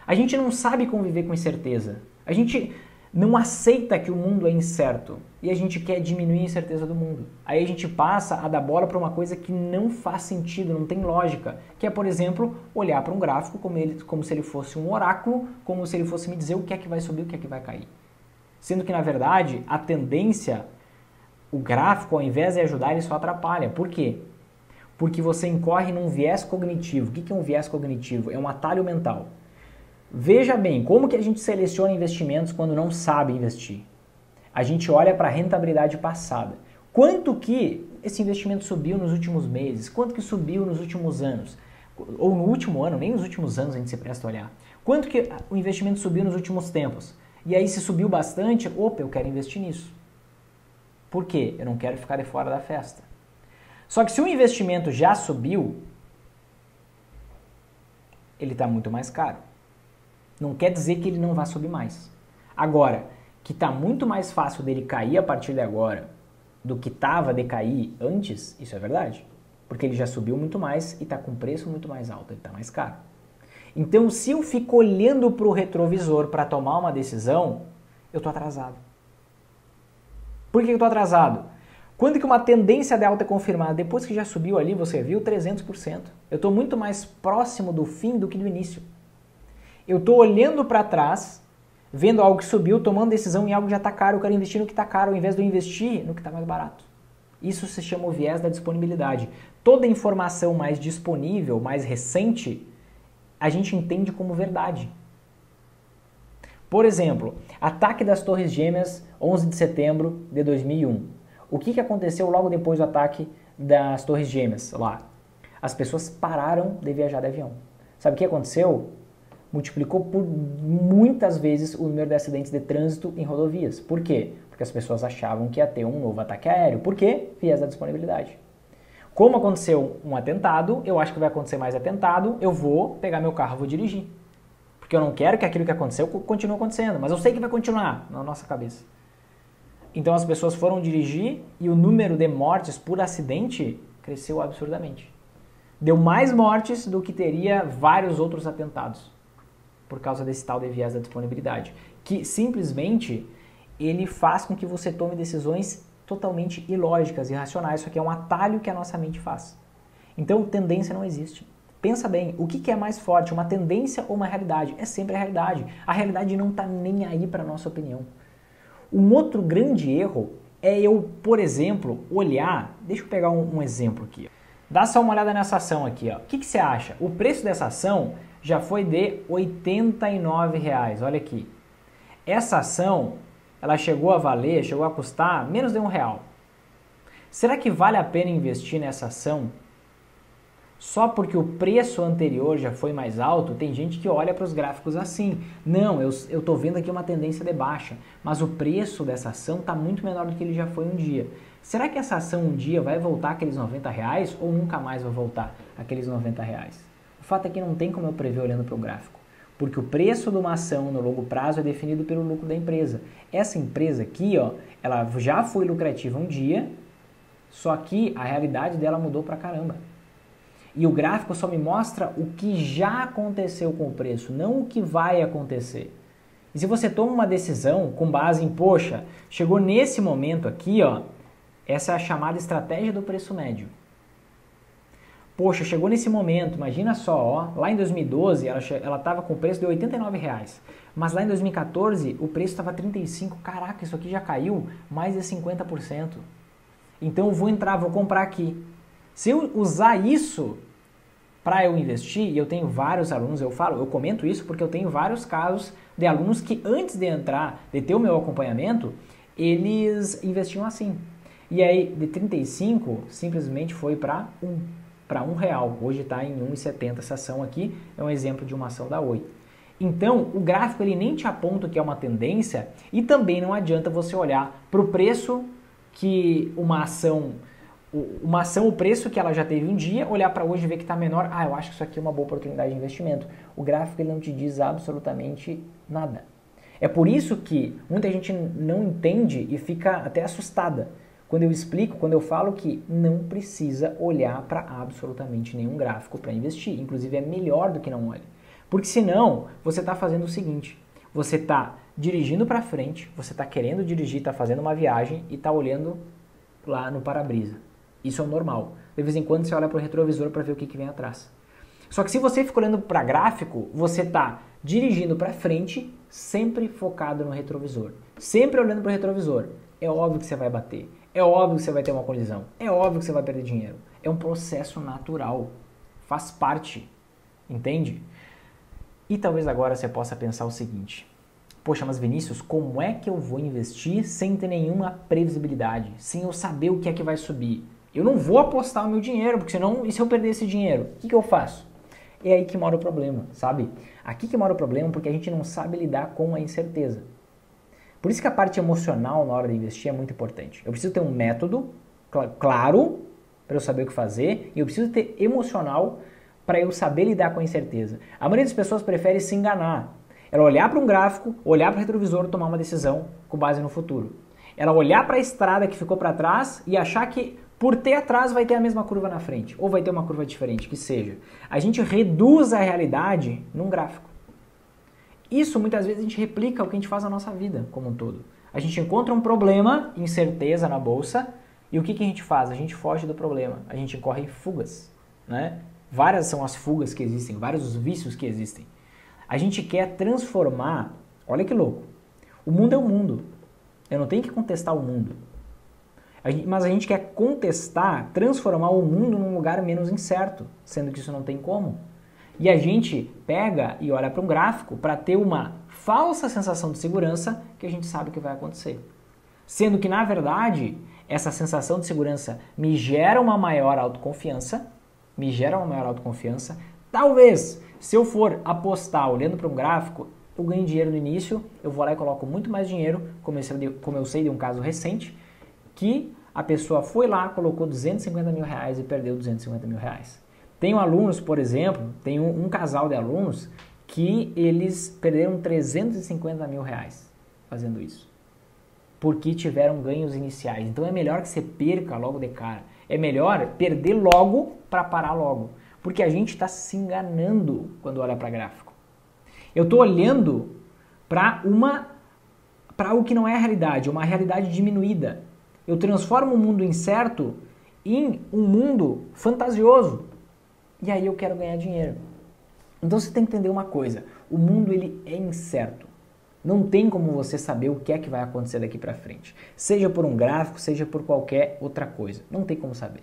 A gente não sabe conviver com incerteza. A gente não aceita que o mundo é incerto e a gente quer diminuir a incerteza do mundo. Aí a gente passa a dar bola para uma coisa que não faz sentido, não tem lógica, que é, por exemplo, olhar para um gráfico como, ele, como se ele fosse um oráculo, como se ele fosse me dizer o que é que vai subir, o que é que vai cair. Sendo que, na verdade, a tendência, o gráfico, ao invés de ajudar, ele só atrapalha. Por quê? Porque você incorre num viés cognitivo. O que é um viés cognitivo? É um atalho mental. Veja bem, como que a gente seleciona investimentos quando não sabe investir? A gente olha para a rentabilidade passada. Quanto que esse investimento subiu nos últimos meses? Quanto que subiu nos últimos anos? Ou no último ano, nem nos últimos anos a gente se presta a olhar. Quanto que o investimento subiu nos últimos tempos? E aí se subiu bastante, opa, eu quero investir nisso. Por quê? Eu não quero ficar de fora da festa. Só que se o investimento já subiu, ele está muito mais caro. Não quer dizer que ele não vai subir mais. Agora, que está muito mais fácil dele cair a partir de agora do que estava de cair antes, isso é verdade. Porque ele já subiu muito mais e está com preço muito mais alto, ele está mais caro. Então, se eu fico olhando para o retrovisor para tomar uma decisão, eu estou atrasado. Por que eu estou atrasado? Quando que uma tendência de alta é confirmada? Depois que já subiu ali, você viu, 300%. Eu estou muito mais próximo do fim do que do início. Eu estou olhando para trás, vendo algo que subiu, tomando decisão em algo que já está caro, eu quero investir no que está caro, ao invés de eu investir no que está mais barato. Isso se chama o viés da disponibilidade. Toda informação mais disponível, mais recente, a gente entende como verdade. Por exemplo, ataque das Torres Gêmeas, 11 de setembro de 2001. O que, que aconteceu logo depois do ataque das Torres Gêmeas lá? As pessoas pararam de viajar de avião. Sabe o que aconteceu? Multiplicou por muitas vezes o número de acidentes de trânsito em rodovias. Por quê? Porque as pessoas achavam que ia ter um novo ataque aéreo. Por quê? Viés da disponibilidade. Como aconteceu um atentado, eu acho que vai acontecer mais atentado, eu vou pegar meu carro vou dirigir. Porque eu não quero que aquilo que aconteceu continue acontecendo, mas eu sei que vai continuar na nossa cabeça. Então as pessoas foram dirigir e o número de mortes por acidente cresceu absurdamente. Deu mais mortes do que teria vários outros atentados por causa desse tal de viés da disponibilidade, que simplesmente ele faz com que você tome decisões totalmente ilógicas, irracionais. Isso aqui é um atalho que a nossa mente faz. Então, tendência não existe. Pensa bem, o que, é mais forte, uma tendência ou uma realidade? É sempre a realidade. A realidade não está nem aí para a nossa opinião. Um outro grande erro é eu, por exemplo, olhar. Deixa eu pegar um, um exemplo aqui. Dá só uma olhada nessa ação aqui. Ó. O que, que você acha? O preço dessa ação já foi de 89 reais. Olha aqui. Essa ação ela chegou a valer, chegou a custar menos de um real. Será que vale a pena investir nessa ação só porque o preço anterior já foi mais alto, tem gente que olha para os gráficos assim. Não, eu estou vendo aqui uma tendência de baixa, mas o preço dessa ação está muito menor do que ele já foi um dia. Será que essa ação um dia vai voltar aqueles 90 reais ou nunca mais vai voltar aqueles 90 reais? O fato é que não tem como eu prever olhando para o gráfico, porque o preço de uma ação no longo prazo é definido pelo lucro da empresa. Essa empresa aqui, ó, ela já foi lucrativa um dia, só que a realidade dela mudou para caramba. E o gráfico só me mostra o que já aconteceu com o preço, não o que vai acontecer. E se você toma uma decisão com base em, poxa, chegou nesse momento aqui, ó, essa é a chamada estratégia do preço médio. Poxa, chegou nesse momento, imagina só, ó, lá em 2012 ela estava com o preço de 89 reais, mas lá em 2014 o preço estava 35, caraca, isso aqui já caiu mais de 50%. Então eu vou entrar, vou comprar aqui. Se eu usar isso para eu investir, e eu tenho vários alunos, eu falo, eu comento isso porque eu tenho vários casos de alunos que antes de entrar, de ter o meu acompanhamento, eles investiam assim. E aí de 35 simplesmente foi para um para um real. Hoje está em 1,70 essa ação aqui, é um exemplo de uma ação da Oi. Então, o gráfico ele nem te aponta que é uma tendência e também não adianta você olhar para o preço que uma ação uma ação, o preço que ela já teve um dia, olhar para hoje e ver que está menor, ah, eu acho que isso aqui é uma boa oportunidade de investimento. O gráfico ele não te diz absolutamente nada. É por isso que muita gente não entende e fica até assustada quando eu explico, quando eu falo que não precisa olhar para absolutamente nenhum gráfico para investir. Inclusive é melhor do que não olhe. Porque senão você está fazendo o seguinte: você está dirigindo para frente, você está querendo dirigir, está fazendo uma viagem e está olhando lá no para-brisa. Isso é o normal. De vez em quando você olha para o retrovisor para ver o que, que vem atrás. Só que se você fica olhando para gráfico, você está dirigindo para frente, sempre focado no retrovisor. Sempre olhando para o retrovisor. É óbvio que você vai bater. É óbvio que você vai ter uma colisão. É óbvio que você vai perder dinheiro. É um processo natural. Faz parte. Entende? E talvez agora você possa pensar o seguinte: Poxa, mas Vinícius, como é que eu vou investir sem ter nenhuma previsibilidade? Sem eu saber o que é que vai subir? Eu não vou apostar o meu dinheiro, porque senão, e se eu perder esse dinheiro? O que, que eu faço? É aí que mora o problema, sabe? Aqui que mora o problema porque a gente não sabe lidar com a incerteza. Por isso que a parte emocional na hora de investir é muito importante. Eu preciso ter um método cl claro para eu saber o que fazer e eu preciso ter emocional para eu saber lidar com a incerteza. A maioria das pessoas prefere se enganar. Ela olhar para um gráfico, olhar para o retrovisor tomar uma decisão com base no futuro. Ela olhar para a estrada que ficou para trás e achar que por ter atrás vai ter a mesma curva na frente, ou vai ter uma curva diferente, que seja. A gente reduz a realidade num gráfico. Isso muitas vezes a gente replica o que a gente faz na nossa vida como um todo. A gente encontra um problema, incerteza na bolsa, e o que, que a gente faz? A gente foge do problema, a gente corre fugas. Né? Várias são as fugas que existem, vários os vícios que existem. A gente quer transformar, olha que louco, o mundo é o mundo. Eu não tenho que contestar o mundo mas a gente quer contestar, transformar o mundo num lugar menos incerto, sendo que isso não tem como. E a gente pega e olha para um gráfico para ter uma falsa sensação de segurança que a gente sabe que vai acontecer. Sendo que, na verdade, essa sensação de segurança me gera uma maior autoconfiança, me gera uma maior autoconfiança. Talvez, se eu for apostar olhando para um gráfico, eu ganho dinheiro no início, eu vou lá e coloco muito mais dinheiro, como eu sei de, um caso recente, que a pessoa foi lá, colocou 250 mil reais e perdeu 250 mil reais. Tenho alunos, por exemplo, tem um, um casal de alunos que eles perderam 350 mil reais fazendo isso. Porque tiveram ganhos iniciais. Então é melhor que você perca logo de cara. É melhor perder logo para parar logo. Porque a gente está se enganando quando olha para gráfico. Eu estou olhando para uma para o que não é a realidade, uma realidade diminuída. Eu transformo o mundo incerto em um mundo fantasioso. E aí eu quero ganhar dinheiro. Então você tem que entender uma coisa, o mundo ele é incerto. Não tem como você saber o que é que vai acontecer daqui para frente, seja por um gráfico, seja por qualquer outra coisa. Não tem como saber.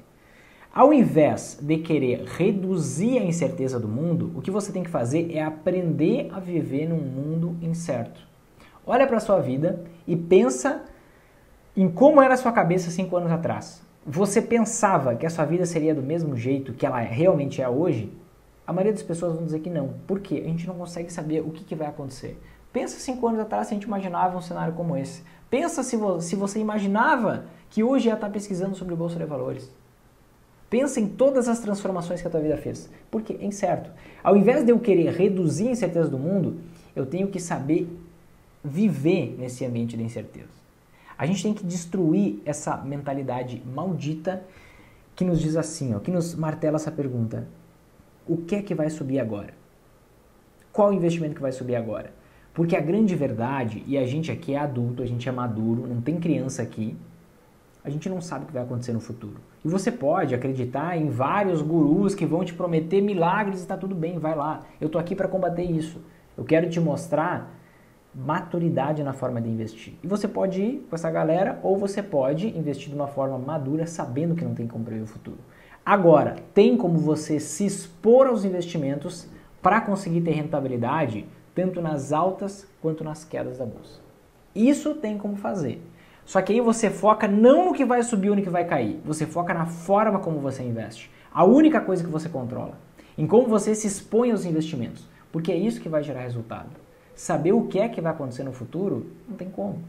Ao invés de querer reduzir a incerteza do mundo, o que você tem que fazer é aprender a viver num mundo incerto. Olha para sua vida e pensa em como era a sua cabeça cinco anos atrás. Você pensava que a sua vida seria do mesmo jeito que ela realmente é hoje? A maioria das pessoas vão dizer que não. Por quê? A gente não consegue saber o que, que vai acontecer. Pensa cinco anos atrás se a gente imaginava um cenário como esse. Pensa se, vo se você imaginava que hoje ia estar pesquisando sobre Bolsa de Valores. Pensa em todas as transformações que a tua vida fez. Porque é incerto. Ao invés de eu querer reduzir a incerteza do mundo, eu tenho que saber viver nesse ambiente de incerteza. A gente tem que destruir essa mentalidade maldita que nos diz assim, ó, que nos martela essa pergunta: o que é que vai subir agora? Qual investimento que vai subir agora? Porque a grande verdade, e a gente aqui é adulto, a gente é maduro, não tem criança aqui, a gente não sabe o que vai acontecer no futuro. E você pode acreditar em vários gurus que vão te prometer milagres e está tudo bem, vai lá. Eu estou aqui para combater isso. Eu quero te mostrar maturidade na forma de investir. E você pode ir com essa galera ou você pode investir de uma forma madura, sabendo que não tem como prever o futuro. Agora, tem como você se expor aos investimentos para conseguir ter rentabilidade tanto nas altas quanto nas quedas da bolsa. Isso tem como fazer. Só que aí você foca não no que vai subir ou no que vai cair, você foca na forma como você investe. A única coisa que você controla, em como você se expõe aos investimentos, porque é isso que vai gerar resultado. Saber o que é que vai acontecer no futuro, não tem como.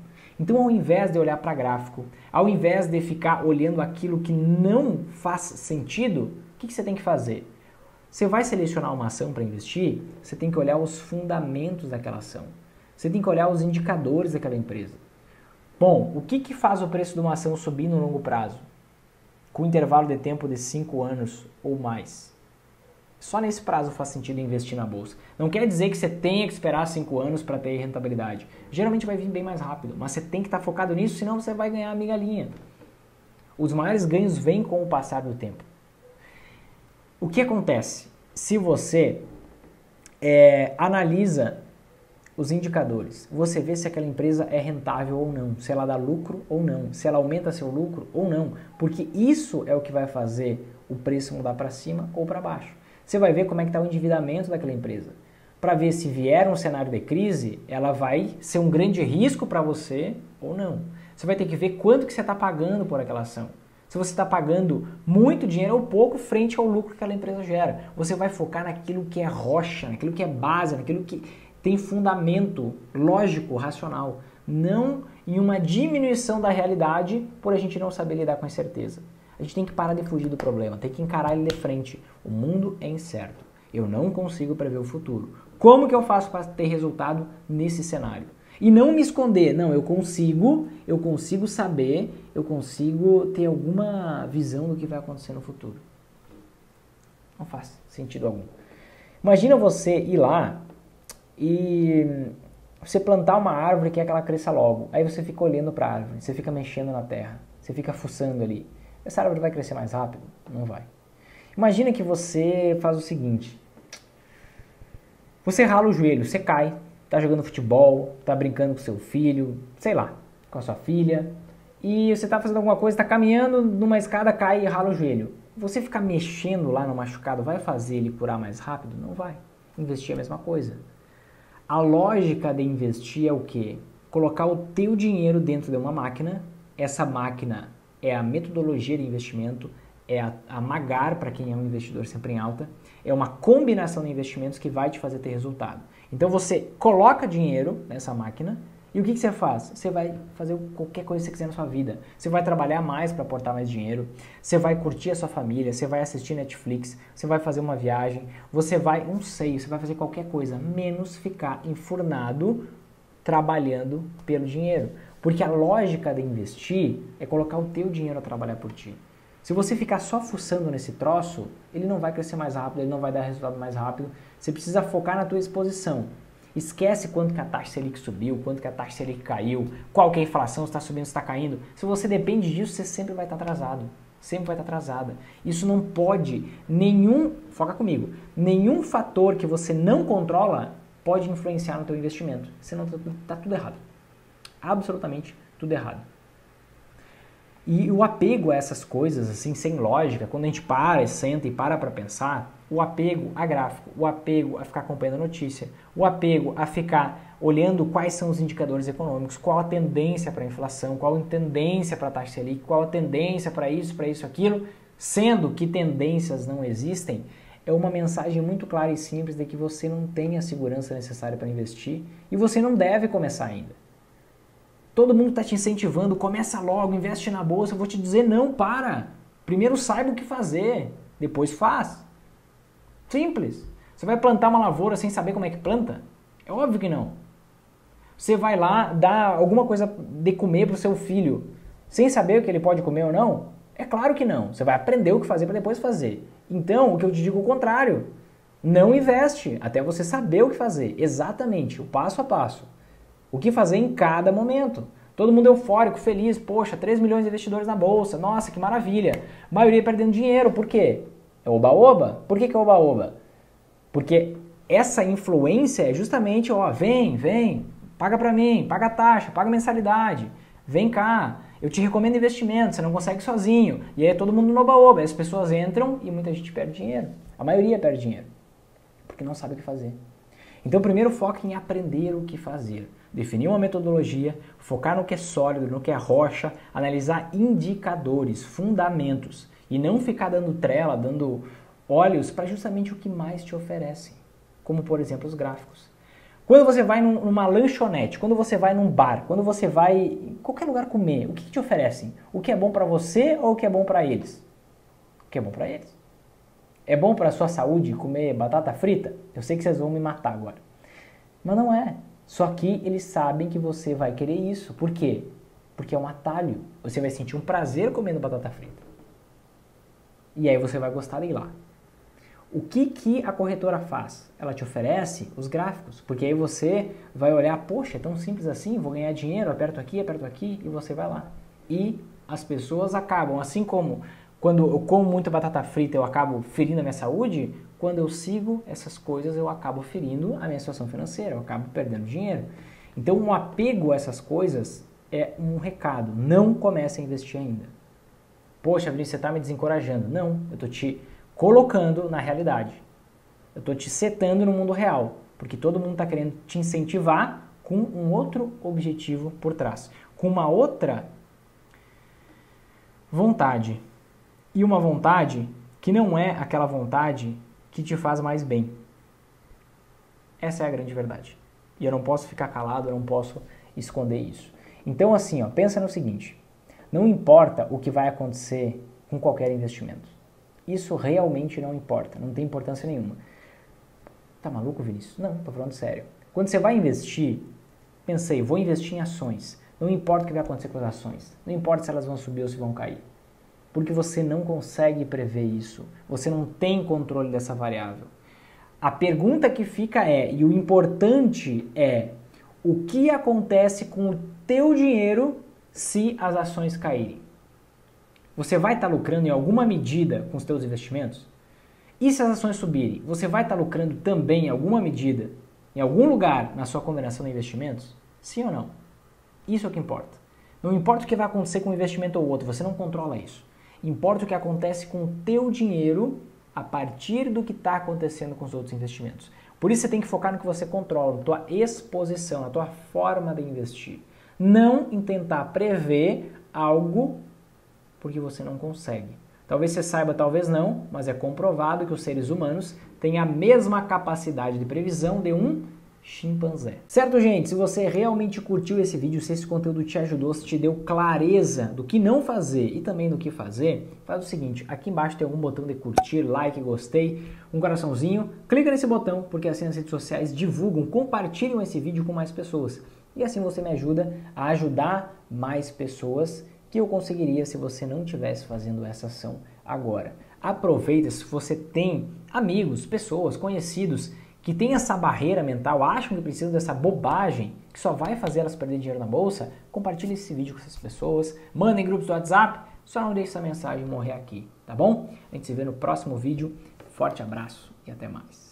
Então, ao invés de olhar para gráfico, ao invés de ficar olhando aquilo que não faz sentido, o que, que você tem que fazer? Você vai selecionar uma ação para investir, você tem que olhar os fundamentos daquela ação. Você tem que olhar os indicadores daquela empresa. Bom, o que, que faz o preço de uma ação subir no longo prazo? Com intervalo de tempo de 5 anos ou mais. Só nesse prazo faz sentido investir na bolsa. Não quer dizer que você tenha que esperar 5 anos para ter rentabilidade. Geralmente vai vir bem mais rápido, mas você tem que estar tá focado nisso, senão você vai ganhar a migalhinha. Os maiores ganhos vêm com o passar do tempo. O que acontece? Se você é, analisa os indicadores, você vê se aquela empresa é rentável ou não, se ela dá lucro ou não, se ela aumenta seu lucro ou não, porque isso é o que vai fazer o preço mudar para cima ou para baixo. Você vai ver como é que está o endividamento daquela empresa. Para ver se vier um cenário de crise, ela vai ser um grande risco para você ou não. Você vai ter que ver quanto que você está pagando por aquela ação. Se você está pagando muito dinheiro ou pouco frente ao lucro que aquela empresa gera. Você vai focar naquilo que é rocha, naquilo que é base, naquilo que tem fundamento lógico, racional. Não em uma diminuição da realidade por a gente não saber lidar com a incerteza. A gente tem que parar de fugir do problema, tem que encarar ele de frente. O mundo é incerto. Eu não consigo prever o futuro. Como que eu faço para ter resultado nesse cenário? E não me esconder, não, eu consigo, eu consigo saber, eu consigo ter alguma visão do que vai acontecer no futuro. Não faz sentido algum. Imagina você ir lá e você plantar uma árvore que é que ela cresça logo. Aí você fica olhando para a árvore, você fica mexendo na terra, você fica fuçando ali. Essa árvore vai crescer mais rápido? Não vai. Imagina que você faz o seguinte: você rala o joelho, você cai, tá jogando futebol, tá brincando com seu filho, sei lá, com a sua filha, e você tá fazendo alguma coisa, tá caminhando numa escada, cai e rala o joelho. Você ficar mexendo lá no machucado vai fazer ele curar mais rápido? Não vai. Investir é a mesma coisa. A lógica de investir é o quê? Colocar o teu dinheiro dentro de uma máquina, essa máquina é a metodologia de investimento, é a, a Magar, para quem é um investidor sempre em alta, é uma combinação de investimentos que vai te fazer ter resultado. Então você coloca dinheiro nessa máquina e o que, que você faz? Você vai fazer qualquer coisa que você quiser na sua vida. Você vai trabalhar mais para aportar mais dinheiro, você vai curtir a sua família, você vai assistir Netflix, você vai fazer uma viagem, você vai, não sei, você vai fazer qualquer coisa, menos ficar enfurnado trabalhando pelo dinheiro. Porque a lógica de investir é colocar o teu dinheiro a trabalhar por ti. Se você ficar só fuçando nesse troço, ele não vai crescer mais rápido, ele não vai dar resultado mais rápido. Você precisa focar na tua exposição. Esquece quanto que a taxa Selic subiu, quanto que a taxa Selic caiu, qual que é a inflação, se está subindo, se está caindo. Se você depende disso, você sempre vai estar tá atrasado. Sempre vai estar tá atrasada. Isso não pode, nenhum, foca comigo, nenhum fator que você não controla pode influenciar no teu investimento. Senão está tá tudo errado. Absolutamente tudo errado. E o apego a essas coisas, assim, sem lógica, quando a gente para, senta e para para pensar, o apego a gráfico, o apego a ficar acompanhando a notícia, o apego a ficar olhando quais são os indicadores econômicos, qual a tendência para a inflação, qual a tendência para a taxa Selic, qual a tendência para isso, para isso, aquilo, sendo que tendências não existem, é uma mensagem muito clara e simples de que você não tem a segurança necessária para investir e você não deve começar ainda. Todo mundo está te incentivando, começa logo, investe na bolsa. Eu vou te dizer, não, para. Primeiro saiba o que fazer, depois faz. Simples. Você vai plantar uma lavoura sem saber como é que planta? É óbvio que não. Você vai lá dar alguma coisa de comer para o seu filho sem saber o que ele pode comer ou não? É claro que não. Você vai aprender o que fazer para depois fazer. Então, o que eu te digo é o contrário. Não investe até você saber o que fazer. Exatamente, o passo a passo. O que fazer em cada momento. Todo mundo eufórico, feliz, poxa, 3 milhões de investidores na bolsa, nossa, que maravilha. A maioria perdendo dinheiro, por quê? É oba-oba? Por que, que é oba-oba? Porque essa influência é justamente, ó, vem, vem, paga para mim, paga a taxa, paga a mensalidade, vem cá, eu te recomendo investimento, você não consegue sozinho. E aí é todo mundo no oba-oba, as pessoas entram e muita gente perde dinheiro. A maioria perde dinheiro, porque não sabe o que fazer. Então, primeiro foca em aprender o que fazer definir uma metodologia, focar no que é sólido, no que é rocha, analisar indicadores, fundamentos e não ficar dando trela, dando olhos para justamente o que mais te oferecem, como por exemplo os gráficos. Quando você vai numa lanchonete, quando você vai num bar, quando você vai em qualquer lugar comer, o que, que te oferecem? O que é bom para você ou o que é bom para eles? O que é bom para eles? É bom para sua saúde comer batata frita? Eu sei que vocês vão me matar agora. Mas não é. Só que eles sabem que você vai querer isso. Por quê? Porque é um atalho. Você vai sentir um prazer comendo batata frita. E aí você vai gostar de ir lá. O que, que a corretora faz? Ela te oferece os gráficos, porque aí você vai olhar, poxa, é tão simples assim, vou ganhar dinheiro, aperto aqui, aperto aqui, e você vai lá. E as pessoas acabam, assim como quando eu como muito batata frita eu acabo ferindo a minha saúde, quando eu sigo essas coisas, eu acabo ferindo a minha situação financeira, eu acabo perdendo dinheiro. Então, um apego a essas coisas é um recado. Não comece a investir ainda. Poxa, Vinícius, você está me desencorajando. Não, eu estou te colocando na realidade. Eu estou te setando no mundo real. Porque todo mundo está querendo te incentivar com um outro objetivo por trás. Com uma outra vontade. E uma vontade que não é aquela vontade que te faz mais bem. Essa é a grande verdade. E eu não posso ficar calado, eu não posso esconder isso. Então, assim, ó, pensa no seguinte: não importa o que vai acontecer com qualquer investimento. Isso realmente não importa, não tem importância nenhuma. Tá maluco, Vinícius? Não, tô falando sério. Quando você vai investir, pensei, vou investir em ações. Não importa o que vai acontecer com as ações. Não importa se elas vão subir ou se vão cair porque você não consegue prever isso. Você não tem controle dessa variável. A pergunta que fica é, e o importante é, o que acontece com o teu dinheiro se as ações caírem? Você vai estar tá lucrando em alguma medida com os teus investimentos? E se as ações subirem, você vai estar tá lucrando também em alguma medida, em algum lugar na sua combinação de investimentos? Sim ou não? Isso é o que importa. Não importa o que vai acontecer com um investimento ou outro, você não controla isso. Importa o que acontece com o teu dinheiro a partir do que está acontecendo com os outros investimentos. Por isso você tem que focar no que você controla, na tua exposição, na tua forma de investir. Não em tentar prever algo porque você não consegue. Talvez você saiba, talvez não, mas é comprovado que os seres humanos têm a mesma capacidade de previsão de um chimpanzé. Certo, gente? Se você realmente curtiu esse vídeo, se esse conteúdo te ajudou, se te deu clareza do que não fazer e também do que fazer, faz o seguinte, aqui embaixo tem algum botão de curtir, like, gostei, um coraçãozinho, clica nesse botão, porque assim as redes sociais divulgam, compartilham esse vídeo com mais pessoas. E assim você me ajuda a ajudar mais pessoas que eu conseguiria se você não estivesse fazendo essa ação agora. Aproveita se você tem amigos, pessoas, conhecidos que tem essa barreira mental, acham que precisam dessa bobagem que só vai fazer elas perder dinheiro na bolsa, compartilhe esse vídeo com essas pessoas, mandem grupos do WhatsApp, só não deixe essa mensagem morrer aqui, tá bom? A gente se vê no próximo vídeo. Forte abraço e até mais.